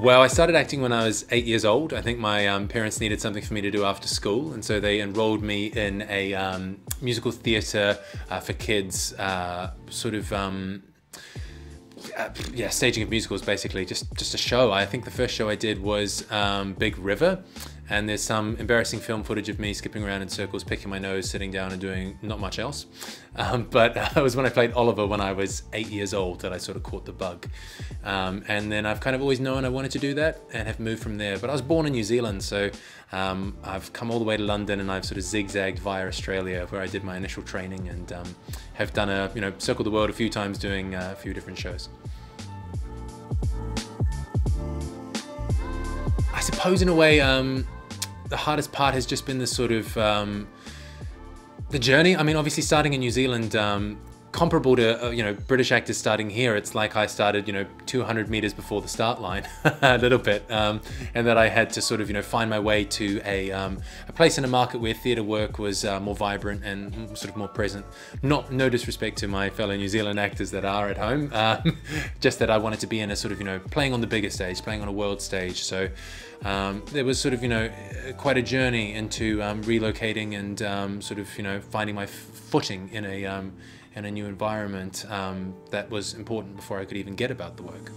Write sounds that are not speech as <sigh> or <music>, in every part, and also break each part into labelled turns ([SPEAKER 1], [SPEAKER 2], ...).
[SPEAKER 1] Well, I started acting when I was eight years old. I think my um, parents needed something for me to do after school, and so they enrolled me in a um, musical theatre uh, for kids, uh, sort of. Um, yeah, staging of musicals basically, just just a show. I think the first show I did was um, Big River, and there's some embarrassing film footage of me skipping around in circles, picking my nose, sitting down, and doing not much else. Um, <laughs> but uh, <laughs> it was when I played Oliver when I was eight years old that I sort of caught the bug. Um, and then I've kind of always known I wanted to do that and have moved from there. But I was born in New Zealand, so um, I've come all the way to London and I've sort of zigzagged via Australia where I did my initial training and um, have done a, you know, circled the world a few times doing uh, a few different shows. I suppose in a way, um, the hardest part has just been the sort of um, the journey. I mean, obviously starting in New Zealand, um, comparable to uh, you know British actors starting here. It's like I started you know 200 meters before the start line, <laughs> a little bit, um, and that I had to sort of you know find my way to a, um, a place in a market where theatre work was uh, more vibrant and sort of more present. Not no disrespect to my fellow New Zealand actors that are at home, <laughs> um, just that I wanted to be in a sort of you know playing on the bigger stage, playing on a world stage. So um, there was sort of, you know, quite a journey into um, relocating and sort of, you know, finding my footing in a, in a new environment um, that was important before I could even get about the work.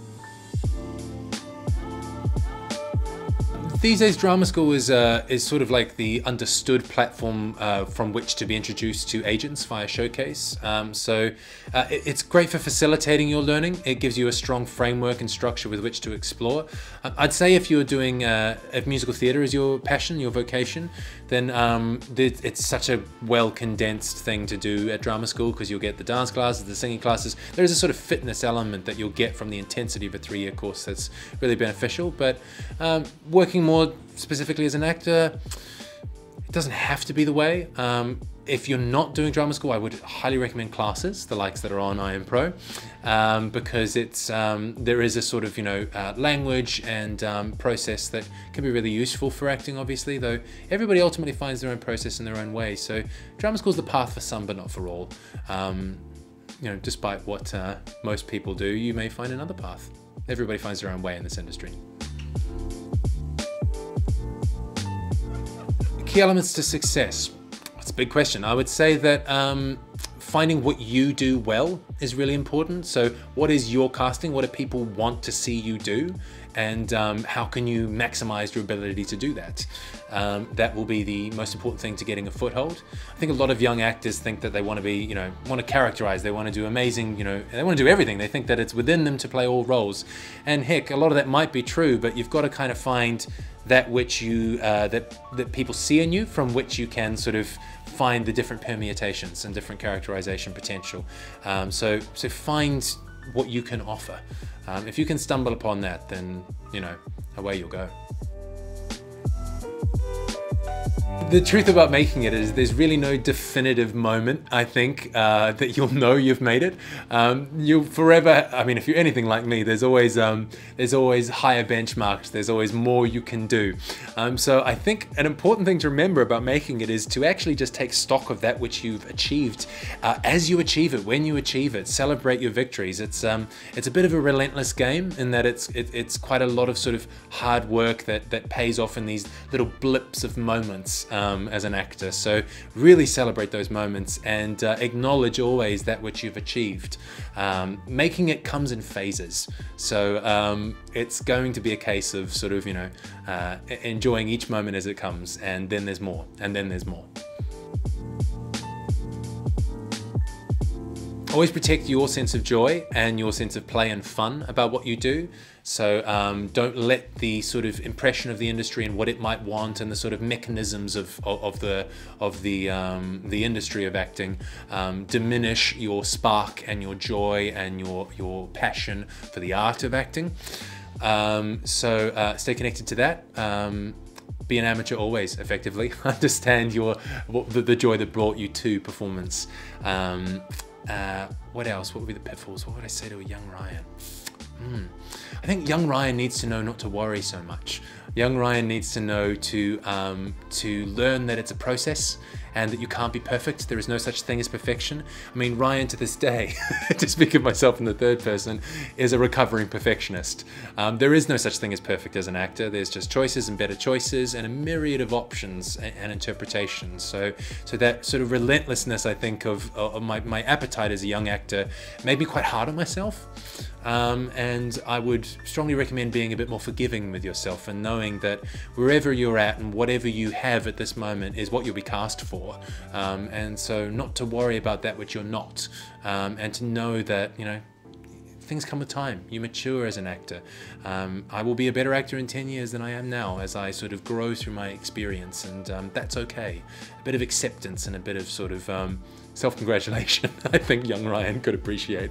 [SPEAKER 1] These days, drama school is uh, is sort of like the understood platform uh, from which to be introduced to agents via Showcase. Um, so uh, it, it's great for facilitating your learning. It gives you a strong framework and structure with which to explore. Uh, I'd say if you're doing uh, if musical theatre is your passion, your vocation, then um, it's such a well condensed thing to do at drama school because you'll get the dance classes, the singing classes. There is a sort of fitness element that you'll get from the intensity of a three year course that's really beneficial. But um, working more specifically as an actor, it doesn't have to be the way. Um, if you're not doing drama school, I would highly recommend classes, the likes that are on iampro, um, because it's um, there is a sort of you know uh, language and um, process that can be really useful for acting. Obviously, though everybody ultimately finds their own process in their own way. So drama school is the path for some, but not for all. Um, you know, despite what uh, most people do, you may find another path. Everybody finds their own way in this industry. Key elements to success. That's a big question. I would say that um, finding what you do well is really important. So what is your casting? What do people want to see you do? And um, how can you maximize your ability to do that? Um, that will be the most important thing to getting a foothold. I think a lot of young actors think that they want to be, you know, want to characterize, they want to do amazing, you know, they want to do everything. They think that it's within them to play all roles. And heck, a lot of that might be true, but you've got to kind of find that which you uh, that that people see in you, from which you can sort of find the different permutations and different characterization potential. Um, so so find what you can offer. Um, if you can stumble upon that, then you know away you'll go. The truth about making it is there's really no definitive moment, I think, uh, <laughs> that you'll know you've made it. Um, you'll forever, I mean, if you're anything like me, there's always, um, there's always higher benchmarks, there's always more you can do. Um, so I think an important thing to remember about making it is to actually just take stock of that which you've achieved. Uh, as you achieve it, when you achieve it, celebrate your victories. It's, um, it's a bit of a relentless game in that it's, it, it's quite a lot of sort of hard work that, that pays off in these little blips of moments um, as an actor. So really celebrate those moments and uh, acknowledge always that which you've achieved. Um, making it comes in phases. So um, it's going to be a case of sort of, you know, uh, enjoying each moment as it comes and then there's more and then there's more. Always protect your sense of joy and your sense of play and fun about what you do. So um, don't let the sort of impression of the industry and what it might want and the sort of mechanisms of, of, of the of the um, the industry of acting um, diminish your spark and your joy and your your passion for the art of acting. Um, so uh, stay connected to that um, be an amateur always effectively <laughs> understand your the, the, joy that brought you to performance um, uh, what else? What would be the pitfalls? What would I say to a young Ryan? Mm. I think young Ryan needs to know not to worry so much. Young Ryan needs to know to um, to learn that it's a process and that you can't be perfect. There is no such thing as perfection. I mean, Ryan to this day, <laughs> to speak of myself in the third person, is a recovering perfectionist. Um, there is no such thing as perfect as an actor. There's just choices and better choices and a myriad of options and, and interpretations. So, so that sort of relentlessness, I think, of, of my, my appetite as a young actor made me quite hard on myself. Um, and I would strongly recommend being a bit more forgiving with yourself and knowing that wherever you're at and whatever you have at this moment is what you'll be cast for. Um, and so, not to worry about that which you're not, um, and to know that, you know, things come with time. You mature as an actor. Um, I will be a better actor in 10 years than I am now as I sort of grow through my experience, and um, that's okay. A bit of acceptance and a bit of sort of um, self congratulation, <laughs> I think young Ryan could appreciate.